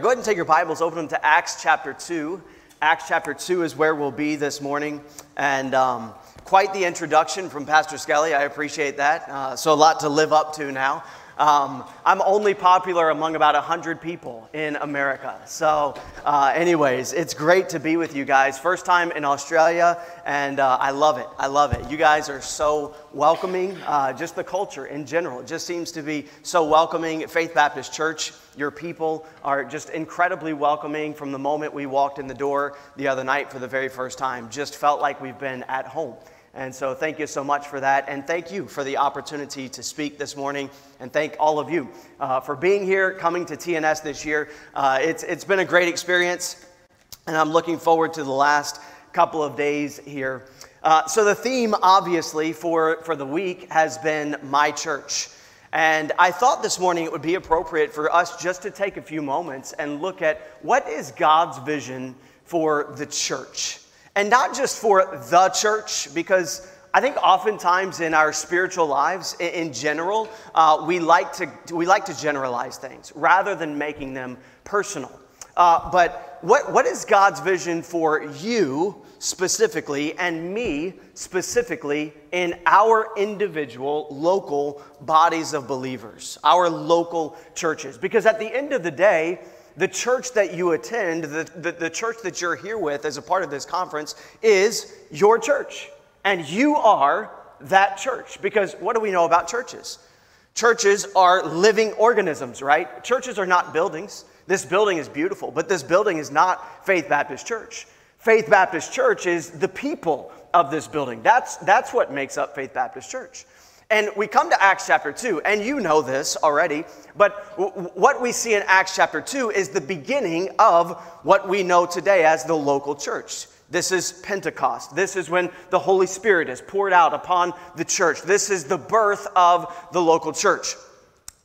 Go ahead and take your Bibles, open them to Acts chapter 2. Acts chapter 2 is where we'll be this morning. And um, quite the introduction from Pastor Skelly. I appreciate that. Uh, so, a lot to live up to now. Um, I'm only popular among about 100 people in America. So, uh, anyways, it's great to be with you guys. First time in Australia, and uh, I love it. I love it. You guys are so welcoming. Uh, just the culture in general it just seems to be so welcoming. Faith Baptist Church, your people are just incredibly welcoming from the moment we walked in the door the other night for the very first time. Just felt like we've been at home. And so, thank you so much for that. And thank you for the opportunity to speak this morning. And thank all of you uh, for being here, coming to TNS this year. Uh, it's, it's been a great experience, and I'm looking forward to the last couple of days here. Uh, so, the theme, obviously, for, for the week has been My Church. And I thought this morning it would be appropriate for us just to take a few moments and look at what is God's vision for the church. And not just for the church, because I think oftentimes in our spiritual lives in general, uh, we, like to, we like to generalize things rather than making them personal. Uh, but what, what is God's vision for you specifically and me specifically in our individual local bodies of believers, our local churches? Because at the end of the day, the church that you attend, the, the, the, church that you're here with as a part of this conference, is your church. And you are that church. Because what do we know about churches? Churches are living organisms, right? Churches are not buildings. This building is beautiful, but this building is not Faith Baptist Church. Faith Baptist Church is the people of this building. That's, that's what makes up Faith Baptist Church. And we come to Acts chapter 2, and you know this already, but w- what we see in Acts chapter 2 is the beginning of what we know today as the local church. This is Pentecost. This is when the Holy Spirit is poured out upon the church. This is the birth of the local church.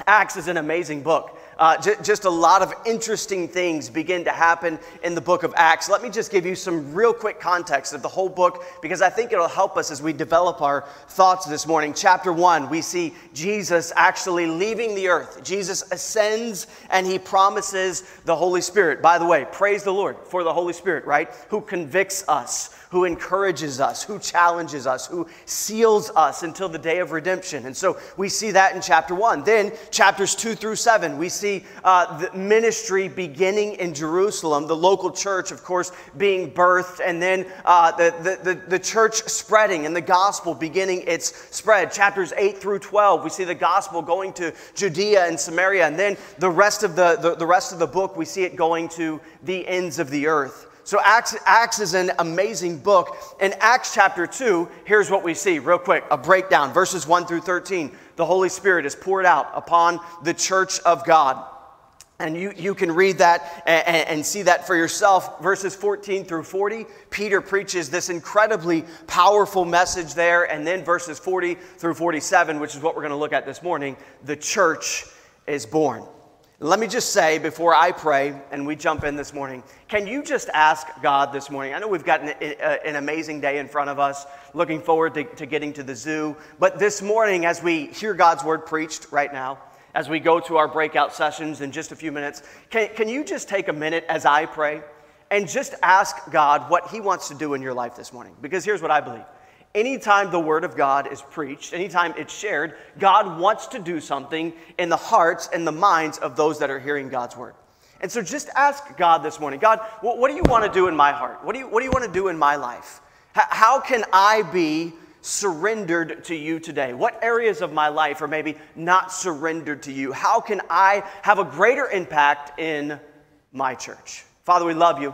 Acts is an amazing book uh, j- just a lot of interesting things begin to happen in the book of Acts. Let me just give you some real quick context of the whole book because I think it'll help us as we develop our thoughts this morning. Chapter one, we see Jesus actually leaving the earth. Jesus ascends and he promises the Holy Spirit. By the way, praise the Lord for the Holy Spirit, right? Who convicts us who encourages us, who challenges us, who seals us until the day of redemption. And so we see that in chapter one. Then, chapters two through seven, we see uh, the ministry beginning in Jerusalem, the local church, of course, being birthed, and then uh, the, the, the, the church spreading and the gospel beginning its spread. Chapters eight through 12, we see the gospel going to Judea and Samaria. And then the rest of the, the, the rest of the book, we see it going to the ends of the earth. So, Acts, Acts is an amazing book. In Acts chapter 2, here's what we see real quick a breakdown, verses 1 through 13. The Holy Spirit is poured out upon the church of God. And you, you can read that and, and, see that for yourself. Verses 14 through 40, Peter preaches this incredibly powerful message there. And then verses 40 through 47, which is what we're going to look at this morning, the church is born. Let me just say before I pray and we jump in this morning, can you just ask God this morning? I know we've got an, an amazing day in front of us, looking forward to, to getting to the zoo. But this morning, as we hear God's word preached right now, as we go to our breakout sessions in just a few minutes, can, can you just take a minute as I pray and just ask God what He wants to do in your life this morning? Because here's what I believe anytime the Word of God is preached, anytime it's shared, God wants to do something in the hearts and the minds of those that are hearing God's Word. And so just ask God this morning God, what, do you want to do in my heart? What do you, what do you want to do in my life? how can I be surrendered to you today? What areas of my life are maybe not surrendered to you? How can I have a greater impact in my church? Father, we love you.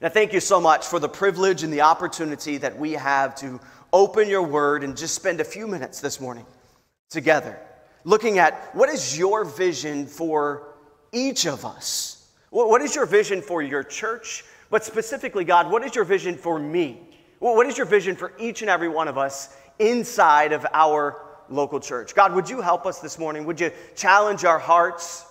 And I thank you so much for the privilege and the opportunity that we have to open your word and just spend a few minutes this morning together looking at what is your vision for each of us? What is your vision for your church? But specifically, God, what is your vision for me? What is your vision for each and every one of us inside of our local church? God, would you help us this morning? Would you challenge our hearts?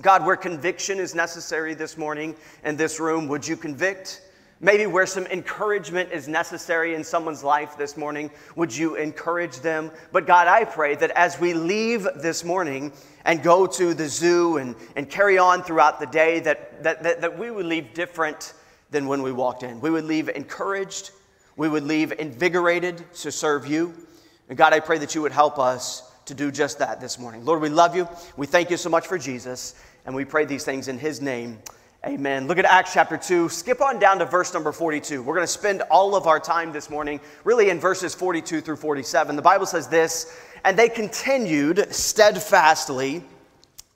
God, where conviction is necessary this morning in this room, would you convict? Maybe where some encouragement is necessary in someone's life this morning, would you encourage them? But God, I pray that as we leave this morning and go to the zoo and, and carry on throughout the day, that, that, that, that we would leave different than when we walked in. We would leave encouraged, we would leave invigorated to serve you. And God, I pray that you would help us to do just that this morning. Lord, we love you. We thank you so much for Jesus, and we pray these things in his name. Amen. Look at Acts chapter 2. Skip on down to verse number 42. We're going to spend all of our time this morning really in verses 42 through 47. The Bible says this And they continued steadfastly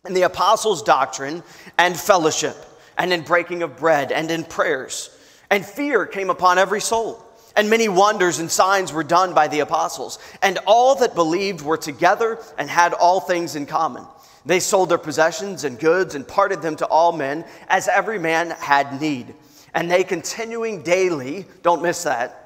in the apostles' doctrine and fellowship, and in breaking of bread, and in prayers. And fear came upon every soul. And many wonders and signs were done by the apostles. And all that believed were together and had all things in common. They sold their possessions and goods and parted them to all men as every man had need. And they continuing daily, don't miss that,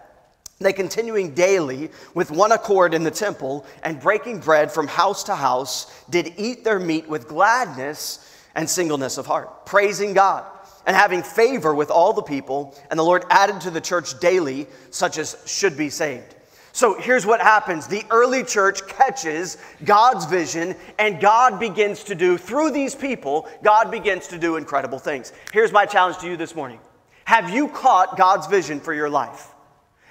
they continuing daily with one accord in the temple and breaking bread from house to house, did eat their meat with gladness and singleness of heart, praising God and having favor with all the people. And the Lord added to the church daily such as should be saved. So here's what happens the early church catches God's vision, and God begins to do, through these people, God begins to do incredible things. Here's my challenge to you this morning Have you caught God's vision for your life?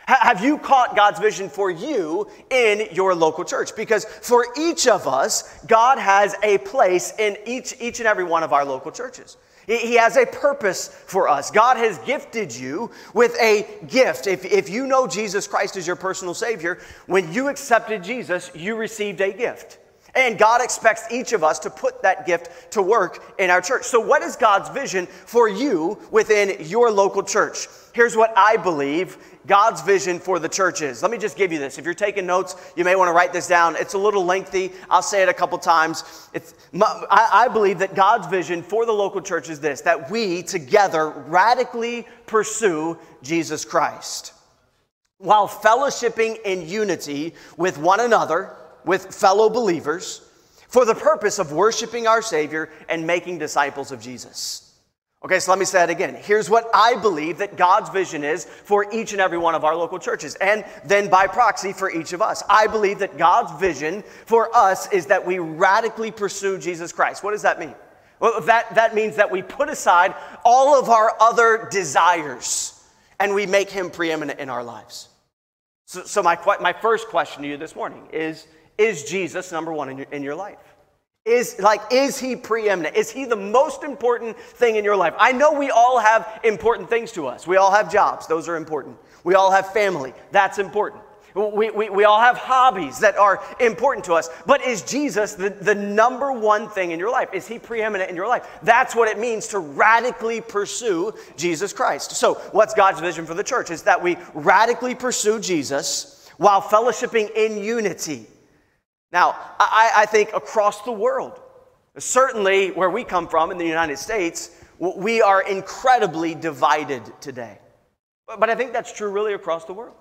Have you caught God's vision for you in your local church? Because for each of us, God has a place in each, each and every one of our local churches. He has a purpose for us. God has gifted you with a gift. If, if you know Jesus Christ as your personal Savior, when you accepted Jesus, you received a gift. And God expects each of us to put that gift to work in our church. So, what is God's vision for you within your local church? Here's what I believe God's vision for the church is. Let me just give you this. If you're taking notes, you may want to write this down. It's a little lengthy. I'll say it a couple times. It's, I, I believe that God's vision for the local church is this that we together radically pursue Jesus Christ while fellowshipping in unity with one another, with fellow believers, for the purpose of worshiping our Savior and making disciples of Jesus. Okay, so let me say that again. Here's what I believe that God's vision is for each and every one of our local churches, and then by proxy for each of us. I believe that God's vision for us is that we radically pursue Jesus Christ. What does that mean? Well, that, that means that we put aside all of our other desires and we make him preeminent in our lives. So, so my, my first question to you this morning is Is Jesus number one in your, in your life? Is like, is he preeminent? Is he the most important thing in your life? I know we all have important things to us. We all have jobs, those are important. We all have family, that's important. We, we, we all have hobbies that are important to us. But is Jesus the, the number one thing in your life? Is he preeminent in your life? That's what it means to radically pursue Jesus Christ. So, what's God's vision for the church? Is that we radically pursue Jesus while fellowshipping in unity. Now, I, I think across the world, certainly where we come from in the United States, we are incredibly divided today. But I think that's true really across the world.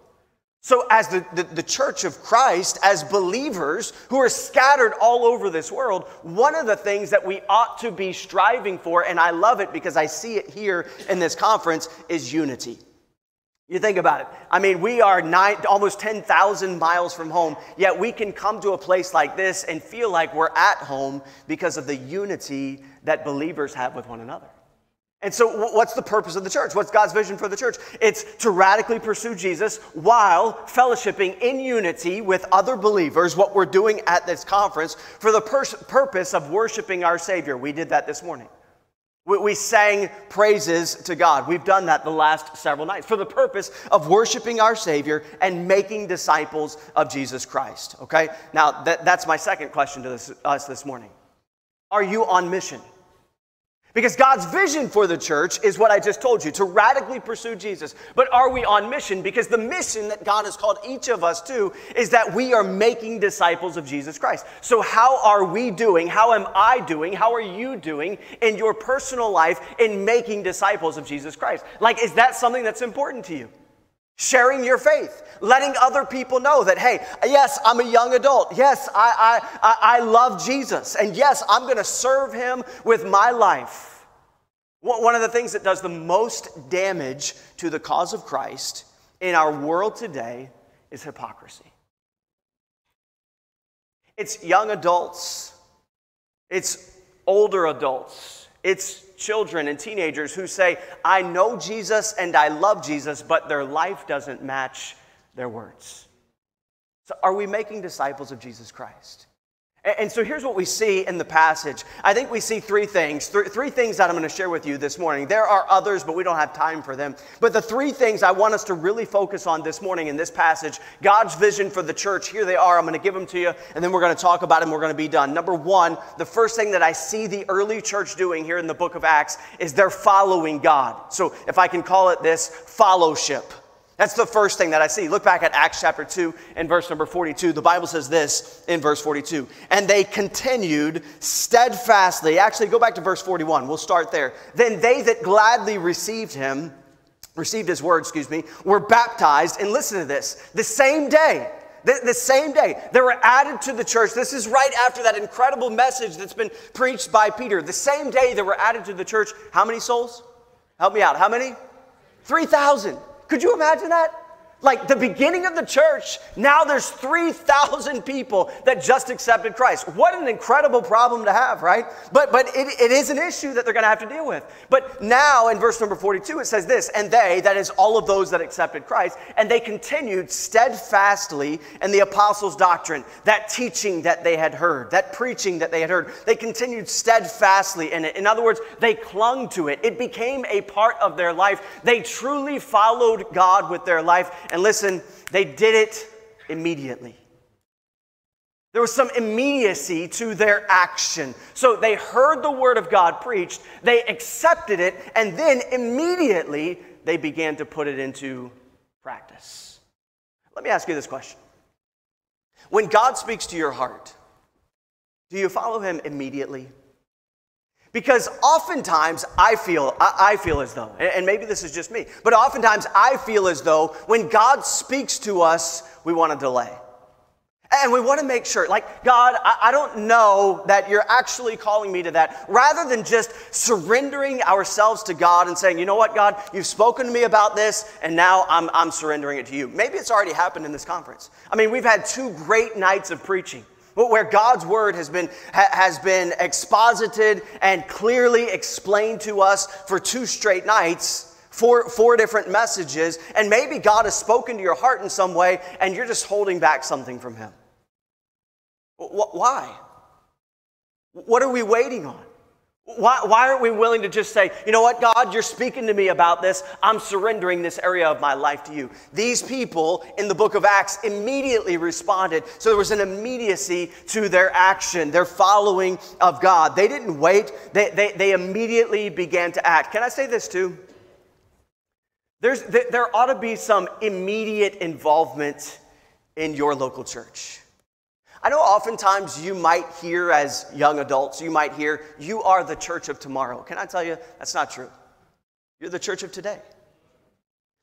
So, as the, the, the, church of Christ, as believers who are scattered all over this world, one of the things that we ought to be striving for, and I love it because I see it here in this conference, is unity. You think about it. I mean, we are nine, almost 10,000 miles from home, yet we can come to a place like this and feel like we're at home because of the unity that believers have with one another. And so, what's the purpose of the church? What's God's vision for the church? It's to radically pursue Jesus while fellowshipping in unity with other believers, what we're doing at this conference, for the purpose of worshiping our Savior. We did that this morning. We, sang praises to God. We've done that the last several nights for the purpose of worshiping our Savior and making disciples of Jesus Christ. Okay? Now, that, that's my second question to this, us this morning. Are you on mission? Because God's vision for the church is what I just told you to radically pursue Jesus. But are we on mission? Because the mission that God has called each of us to is that we are making disciples of Jesus Christ. So, how are we doing? How am I doing? How are you doing in your personal life in making disciples of Jesus Christ? Like, is that something that's important to you? Sharing your faith, letting other people know that, hey, yes, I'm a young adult. Yes, I, I, I, love Jesus. And yes, I'm going to serve him with my life. One of the things that does the most damage to the cause of Christ in our world today is hypocrisy. It's young adults, it's older adults, it's children and teenagers who say, I know Jesus and I love Jesus, but their life doesn't match their words. So, are we making disciples of Jesus Christ? And so here's what we see in the passage. I think we see three things, th- three things that I'm going to share with you this morning. There are others, but we don't have time for them. But the three things I want us to really focus on this morning in this passage God's vision for the church, here they are. I'm going to give them to you, and then we're going to talk about them. We're going to be done. Number one, the first thing that I see the early church doing here in the book of Acts is they're following God. So if I can call it this, followship. That's the first thing that I see. Look back at Acts chapter 2 and verse number 42. The Bible says this in verse 42. And they continued steadfastly. Actually, go back to verse 41. We'll start there. Then they that gladly received him, received his word, excuse me, were baptized. And listen to this the same day. The, same day, they were added to the church. This is right after that incredible message that's been preached by Peter. The same day they were added to the church. How many souls? Help me out. How many? 3,000. Could you imagine that? Like the beginning of the church, now there's 3,000 people that just accepted Christ. What an incredible problem to have, right? But, but it, it is an issue that they're going to have to deal with. But now in verse number 42, it says this, and they, that is all of those that accepted Christ, and they continued steadfastly in the apostles' doctrine, that teaching that they had heard, that preaching that they had heard. They continued steadfastly in it. In other words, they clung to it. It became a part of their life. They truly followed God with their life and listen, they did it immediately. There was some immediacy to their action. So they heard the word of God preached, they accepted it, and then immediately they began to put it into practice. Let me ask you this question When God speaks to your heart, do you follow him immediately? Because oftentimes I feel, I feel as though, and maybe this is just me, but oftentimes I feel as though when God speaks to us, we want to delay. And we want to make sure, like, God, I, don't know that you're actually calling me to that. Rather than just surrendering ourselves to God and saying, you know what, God, you've spoken to me about this, and now I'm, I'm surrendering it to you. Maybe it's already happened in this conference. I mean, we've had two great nights of preaching where God's word has been, has been exposited and clearly explained to us for two straight nights, four, four different messages, and maybe God has spoken to your heart in some way and you're just holding back something from Him. Why? What are we waiting on? Why, why aren't we willing to just say, you know what, God, you're speaking to me about this. I'm surrendering this area of my life to you. These people in the book of Acts immediately responded. So there was an immediacy to their action, their following of God. They didn't wait, they, they, they immediately began to act. Can I say this too? There's, there ought to be some immediate involvement in your local church. I know oftentimes you might hear as young adults, you might hear, you are the church of tomorrow. Can I tell you, that's not true. You're the church of today.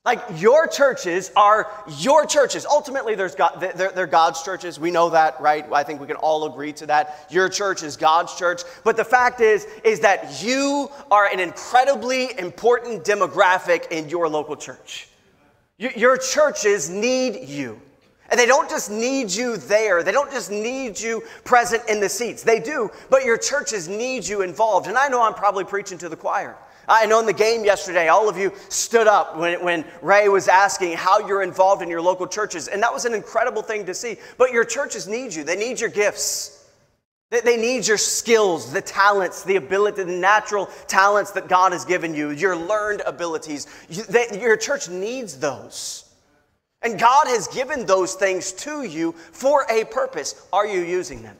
Like your churches are your churches. Ultimately, there's God, they're, they're, God's churches. We know that, right? I think we can all agree to that. Your church is God's church. But the fact is, is that you are an incredibly important demographic in your local church. Your churches need you. And they don't just need you there. They don't just need you present in the seats. They do, but your churches need you involved. And I know I'm probably preaching to the choir. I know in the game yesterday, all of you stood up when, when Ray was asking how you're involved in your local churches. And that was an incredible thing to see. But your churches need you, they need your gifts. They need your skills, the talents, the ability, the natural talents that God has given you, your learned abilities. Your church needs those. And God has given those things to you for a purpose. Are you using them?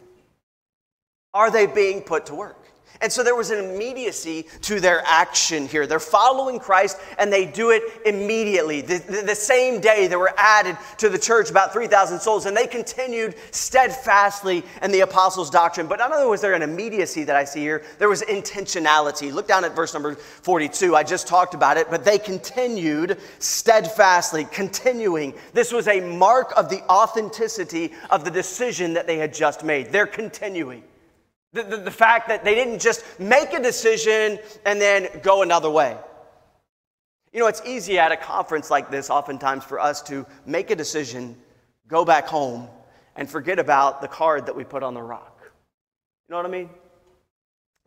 Are they being put to work? And so there was an immediacy to their action here. They're following Christ and they do it immediately. The, the, the same day they were added to the church, about 3,000 souls, and they continued steadfastly in the apostles' doctrine. But not only was there an immediacy that I see here, there was intentionality. Look down at verse number 42. I just talked about it, but they continued steadfastly, continuing. This was a mark of the authenticity of the decision that they had just made. They're continuing. The, the, the, fact that they didn't just make a decision and then go another way. You know, it's easy at a conference like this, oftentimes, for us to make a decision, go back home, and forget about the card that we put on the rock. You know what I mean?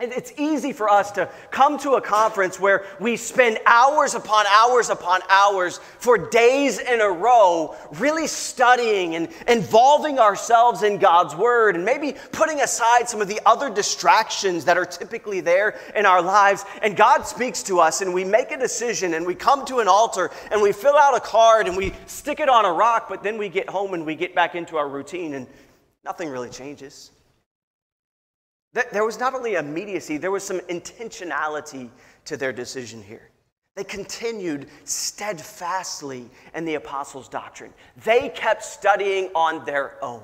And it's easy for us to come to a conference where we spend hours upon hours upon hours for days in a row really studying and involving ourselves in God's Word and maybe putting aside some of the other distractions that are typically there in our lives. And God speaks to us and we make a decision and we come to an altar and we fill out a card and we stick it on a rock, but then we get home and we get back into our routine and nothing really changes. There was not only immediacy, there was some intentionality to their decision here. They continued steadfastly in the apostles' doctrine. They kept studying on their own.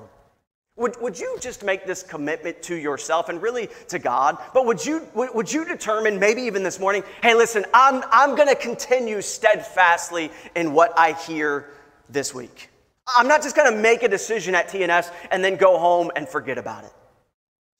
Would, would you just make this commitment to yourself and really to God? But would you, would, you determine, maybe even this morning, hey, listen, I'm, I'm going to continue steadfastly in what I hear this week? I'm not just going to make a decision at TNS and then go home and forget about it.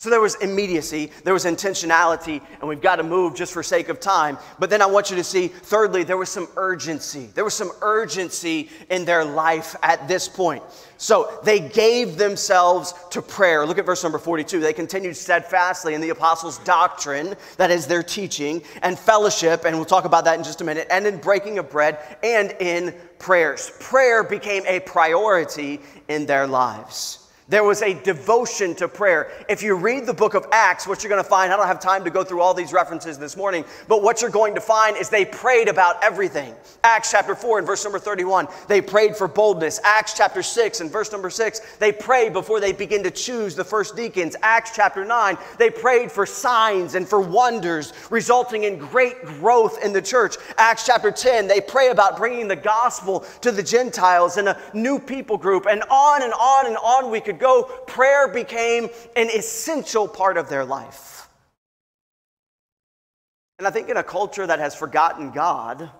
So there was immediacy, there was intentionality, and we've got to move just for sake of time. But then I want you to see, thirdly, there was some urgency. There was some urgency in their life at this point. So they gave themselves to prayer. Look at verse number 42. They continued steadfastly in the apostles' doctrine, that is their teaching, and fellowship, and we'll talk about that in just a minute, and in breaking of bread, and in prayers. Prayer became a priority in their lives. There was a devotion to prayer. If you read the book of Acts, what you're going to find, I don't have time to go through all these references this morning, but what you're going to find is they prayed about everything. Acts chapter 4 and verse number 31, they prayed for boldness. Acts chapter 6 and verse number 6, they prayed before they begin to choose the first deacons. Acts chapter 9, they prayed for signs and for wonders, resulting in great growth in the church. Acts chapter 10, they pray about bringing the gospel to the Gentiles and a new people group, and on and on and on we could go, prayer became an essential part of their life. And I think in a culture that has forgotten God,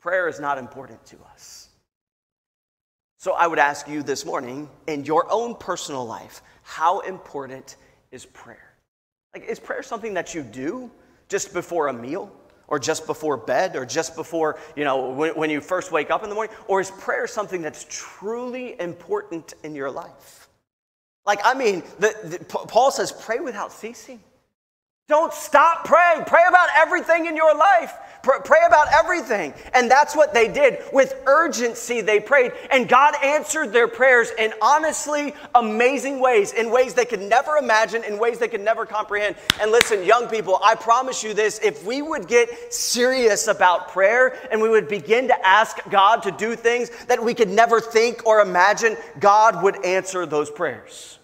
prayer is not important to us. So I would ask you this morning, in your own personal life, how important is prayer? Like, is prayer something that you do just before a meal? Or just before bed or just before, you know, when, when you first wake up in the morning? Or is prayer something that's truly important in your life? Like, I mean, the, the, Paul says, pray without ceasing. Don't stop praying. Pray about everything in your life. Pray about everything. And that's what they did. With urgency, they prayed. And God answered their prayers in honestly amazing ways, in ways they could never imagine, in ways they could never comprehend. And listen, young people, I promise you this if we would get serious about prayer and we would begin to ask God to do things that we could never think or imagine, God would answer those prayers.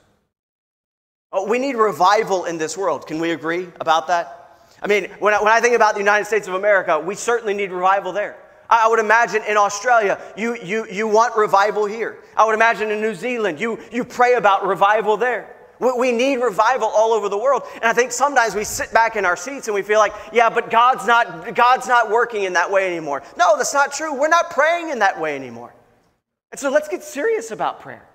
Oh, we need revival in this world. Can we agree about that? I mean, when I, when I think about the United States of America, we certainly need revival there. I would imagine in Australia, you, you, you want revival here. I would imagine in New Zealand, you, you pray about revival there. We, we need revival all over the world. And I think sometimes we sit back in our seats and we feel like, yeah, but God's not, God's not working in that way anymore. No, that's not true. We're not praying in that way anymore. And so let's get serious about prayer.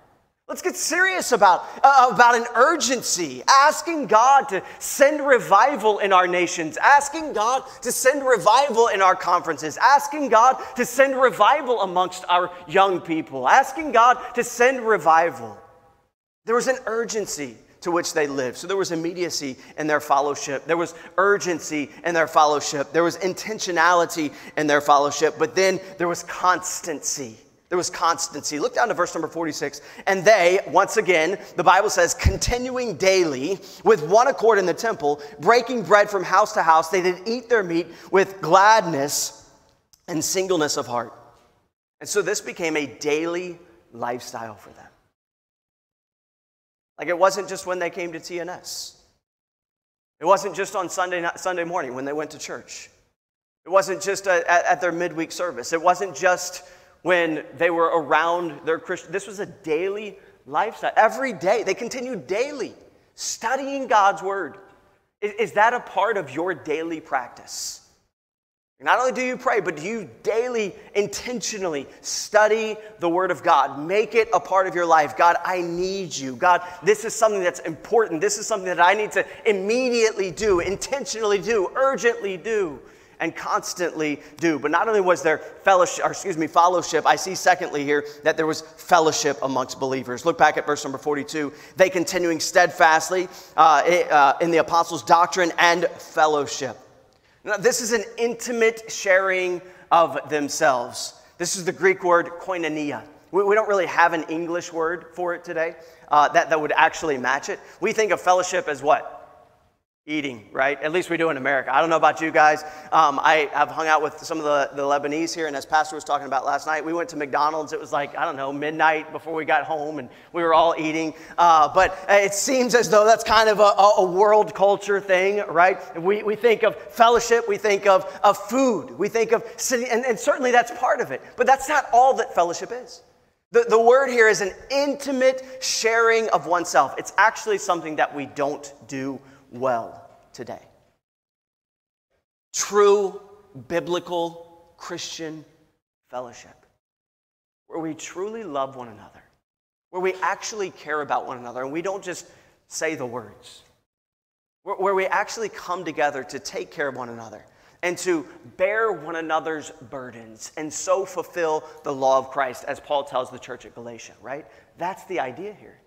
Let's get serious about, uh, about an urgency, asking God to send revival in our nations, asking God to send revival in our conferences, asking God to send revival amongst our young people, asking God to send revival. There was an urgency to which they lived. So there was immediacy in their followship. There was urgency in their followship. There was intentionality in their followship. But then there was constancy there was constancy. Look down to verse number 46. And they, once again, the Bible says, continuing daily with one accord in the temple, breaking bread from house to house, they did eat their meat with gladness and singleness of heart. And so this became a daily lifestyle for them. Like it wasn't just when they came to TNS. It wasn't just on Sunday, Sunday morning when they went to church. It wasn't just at, at their midweek service. It wasn't just when they were around their Christian. This was a daily lifestyle. Every day, they continued daily studying God's word. Is, is that a part of your daily practice? Not only do you pray, but do you daily, intentionally study the Word of God? Make it a part of your life. God, I need you. God, this is something that's important. This is something that I need to immediately do, intentionally do, urgently do, and constantly do. But not only was there followship, or excuse me, fellowship, I see secondly here that there was fellowship amongst believers. Look back at verse number 42. They continuing steadfastly uh, uh in the apostles' doctrine and fellowship. Now, this is an intimate sharing of themselves. This is the Greek word koinonia. We, we don't really have an English word for it today uh, that, that would actually match it. We think of fellowship as what? Eating, right? At least we do in America. I don't know about you guys. Um, I have hung out with some of the, the Lebanese here, and as Pastor was talking about last night, we went to McDonald's. It was like, I don't know, midnight before we got home, and we were all eating. Uh, but it seems as though that's kind of a, a world culture thing, right? We, we think of fellowship, we think of, of food, we think of and, and certainly that's part of it. But that's not all that fellowship is. The, the word here is an intimate sharing of oneself. It's actually something that we don't do well today. True biblical Christian fellowship, where we truly love one another, where we actually care about one another, and we don't just say the words, where we actually come together to take care of one another and to bear one another's burdens and so fulfill the law of Christ, as Paul tells the church at Galatia, right? That's the idea here.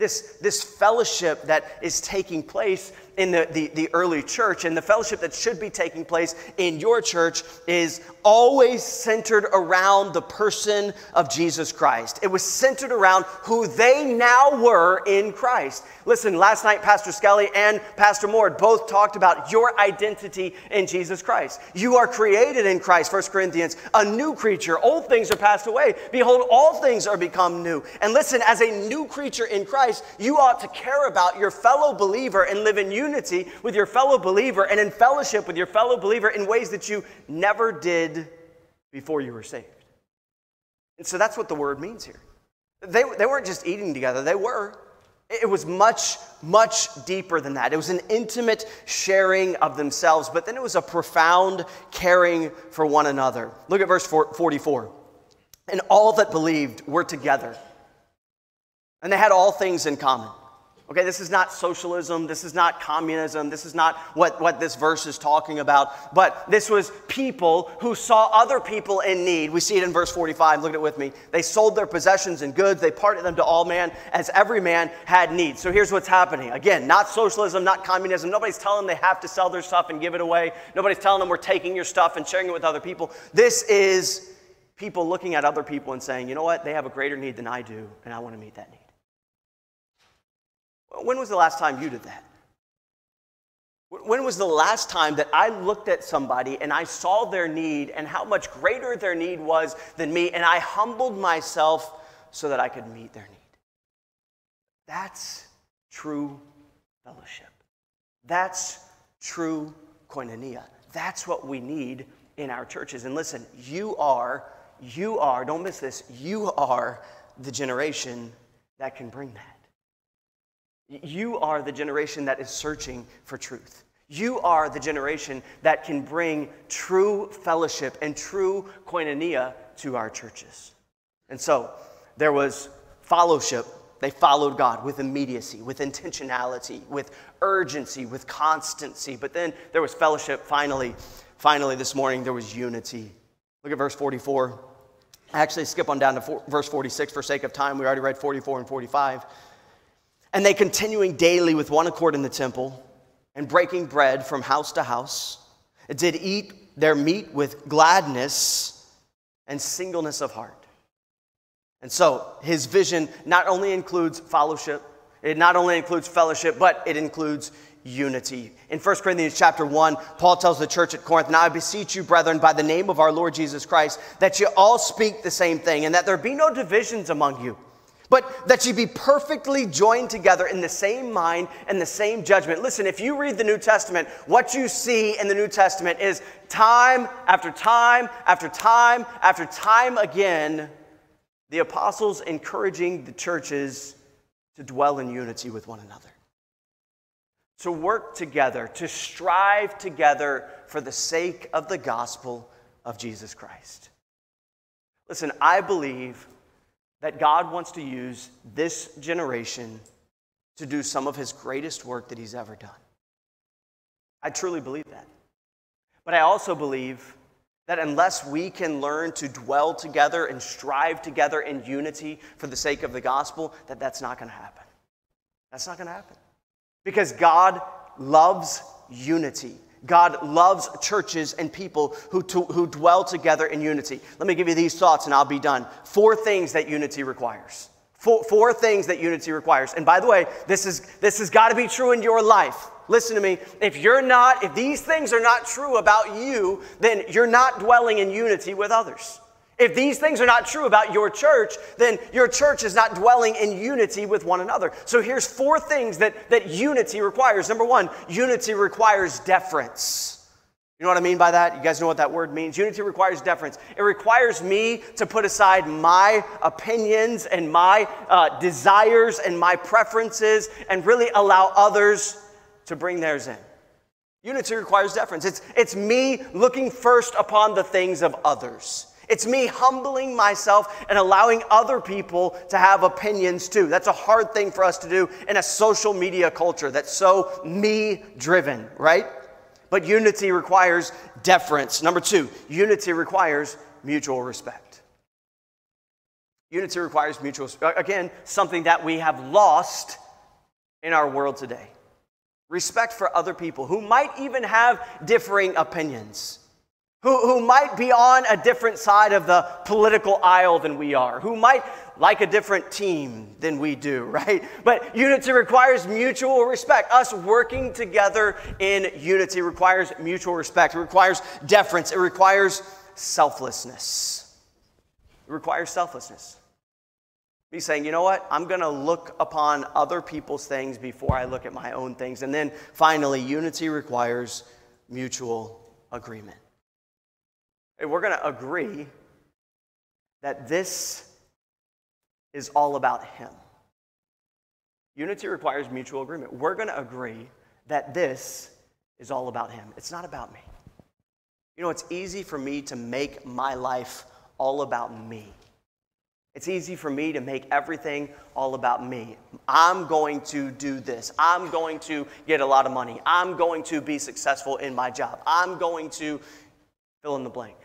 This, this fellowship that is taking place in the, the, the, early church and the fellowship that should be taking place in your church is always centered around the person of Jesus Christ. It was centered around who they now were in Christ. Listen, last night, Pastor Skelly and Pastor Mordh both talked about your identity in Jesus Christ. You are created in Christ, 1 Corinthians, a new creature. Old things are passed away. Behold, all things are become new. And listen, as a new creature in Christ, you ought to care about your fellow believer and live in unity with your fellow believer and in fellowship with your fellow believer in ways that you never did before you were saved. And so that's what the word means here. They, they weren't just eating together, they were. It was much, much deeper than that. It was an intimate sharing of themselves, but then it was a profound caring for one another. Look at verse 44. And all that believed were together, and they had all things in common. Okay, this is not socialism. This is not communism. This is not what, what this verse is talking about. But this was people who saw other people in need. We see it in verse 45. Look at it with me. They sold their possessions and goods, they parted them to all man as every man had need. So here's what's happening. Again, not socialism, not communism. Nobody's telling them they have to sell their stuff and give it away. Nobody's telling them we're taking your stuff and sharing it with other people. This is people looking at other people and saying, you know what? They have a greater need than I do, and I want to meet that need. When was the last time you did that? When was the last time that I looked at somebody and I saw their need and how much greater their need was than me, and I humbled myself so that I could meet their need? That's true fellowship. That's true koinonia. That's what we need in our churches. And listen, you are, you are, don't miss this, you are the generation that can bring that. You are the generation that is searching for truth. You are the generation that can bring true followship and true koinonia to our churches. And so there was fellowship. They followed God with immediacy, with intentionality, with urgency, with constancy. But then there was fellowship. Finally, finally, this morning, there was unity. Look at verse 44. Actually, skip on down to four, verse 46 for sake of time. We already read 44 and 45. And they continuing daily with one accord in the temple and breaking bread from house to house, did eat their meat with gladness and singleness of heart. And so his vision not only includes fellowship, it not only includes fellowship, but it includes unity. In 1 Corinthians chapter 1, Paul tells the church at Corinth, Now I beseech you, brethren, by the name of our Lord Jesus Christ, that you all speak the same thing, and that there be no divisions among you but that you be perfectly joined together in the same mind and the same judgment. Listen, if you read the New Testament, what you see in the New Testament is time after time after time after time again, the apostles encouraging the churches to dwell in unity with one another, to work together, to strive together for the sake of the gospel of Jesus Christ. Listen, I believe that God wants to use this generation to do some of his greatest work that he's ever done. I truly believe that. But I also believe that unless we can learn to dwell together and strive together in unity for the sake of the gospel, that that's not going to happen. That's not going to happen. Because God loves unity. God loves churches and people who, to, who dwell together in unity. Let me give you these thoughts and I'll be done. Four things that unity requires. Four, four things that unity requires. And by the way, this, is, this has got to be true in your life. Listen to me. If you're not, if these things are not true about you, then you're not dwelling in unity with others. If these things are not true about your church, then your church is not dwelling in unity with one another. So here's four things that, that unity requires. Number one, unity requires deference. You know what I mean by that? You guys know what that word means? Unity requires deference. It requires me to put aside my opinions and my uh, desires and my preferences and really allow others to bring theirs in. Unity requires deference. It's, it's me looking first upon the things of others. It's me humbling myself and allowing other people to have opinions too. That's a hard thing for us to do in a social media culture that's so me driven, right? But unity requires deference. Number two, unity requires mutual respect. Unity requires mutual respect. Again, something that we have lost in our world today. Respect for other people who might even have differing opinions who, who might be on a different side of the political aisle than we are, who might like a different team than we do, right? But unity requires mutual respect. Us working together in unity requires mutual respect. It requires deference. It requires selflessness. It requires selflessness. Me saying, you know what? I'm going to look upon other people's things before I look at my own things. And then finally, unity requires mutual agreement we're going to agree that this is all about Him. Unity requires mutual agreement. We're going to agree that this is all about Him. It's not about me. You know, it's easy for me to make my life all about me. It's easy for me to make everything all about me. I'm going to do this. I'm going to get a lot of money. I'm going to be successful in my job. I'm going to fill in the blank.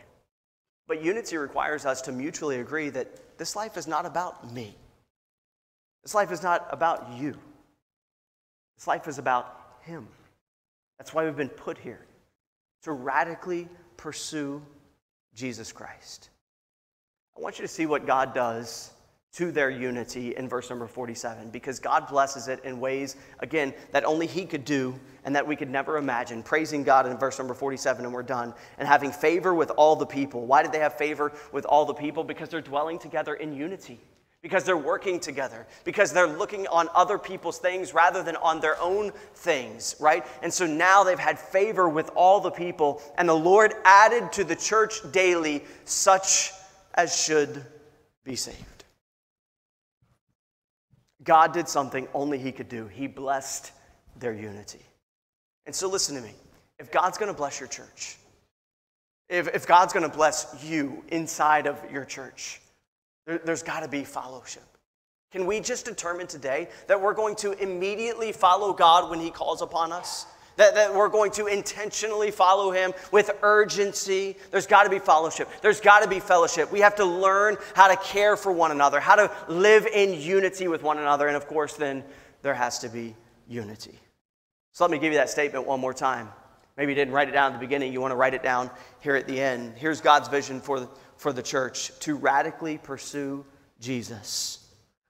But unity requires us to mutually agree that this life is not about me. This life is not about you. This life is about Him. That's why we've been put here to radically pursue Jesus Christ. I want you to see what God does to their unity in verse number 47 because God blesses it in ways, again, that only He could do and that we could never imagine. Praising God in verse number 47, and we're done. And having favor with all the people. Why did they have favor with all the people? Because they're dwelling together in unity. Because they're working together, because they're looking on other people's things rather than on their own things, right? And so now they've had favor with all the people, and the Lord added to the church daily such as should be saved. God did something only He could do. He blessed their unity. And so, listen to me. If God's going to bless your church, if, if God's going to bless you inside of your church, there, there's got to be followship. Can we just determine today that we're going to immediately follow God when He calls upon us? That, that we're going to intentionally follow him with urgency. There's got to be fellowship. There's got to be fellowship. We have to learn how to care for one another, how to live in unity with one another. And of course, then there has to be unity. So let me give you that statement one more time. Maybe you didn't write it down at the beginning. You want to write it down here at the end. Here's God's vision for the, for the church to radically pursue Jesus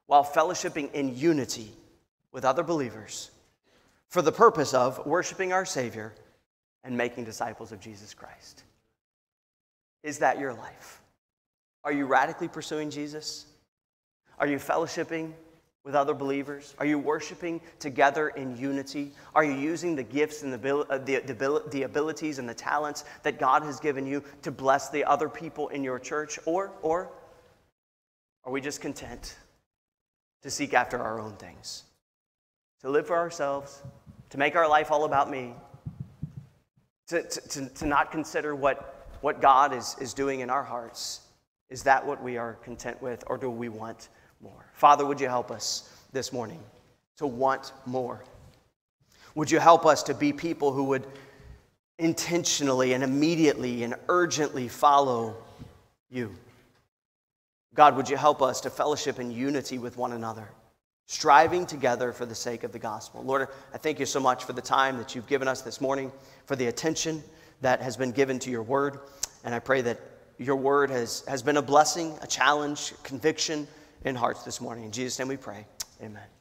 while fellowshipping in unity with other believers for the purpose of worshiping our Savior and making disciples of Jesus Christ. Is that your life? Are you radically pursuing Jesus? Are you fellowshipping with other believers? Are you worshiping together in unity? Are you using the gifts and the, uh, the, the, the abilities and the talents that God has given you to bless the other people in your church? Or, or are we just content to seek after our own things? To live for ourselves, to make our life all about me, to, to, to, not consider what, what God is, is doing in our hearts. Is that what we are content with, or do we want more? Father, would you help us this morning to want more? Would you help us to be people who would intentionally and immediately and urgently follow you? God, would you help us to fellowship in unity with one another, striving together for the sake of the gospel? Lord, I thank you so much for the time that you've given us this morning, for the attention that has been given to your word. And I pray that your word has, has been a blessing, a challenge, conviction in hearts this morning. In Jesus' name we pray. Amen.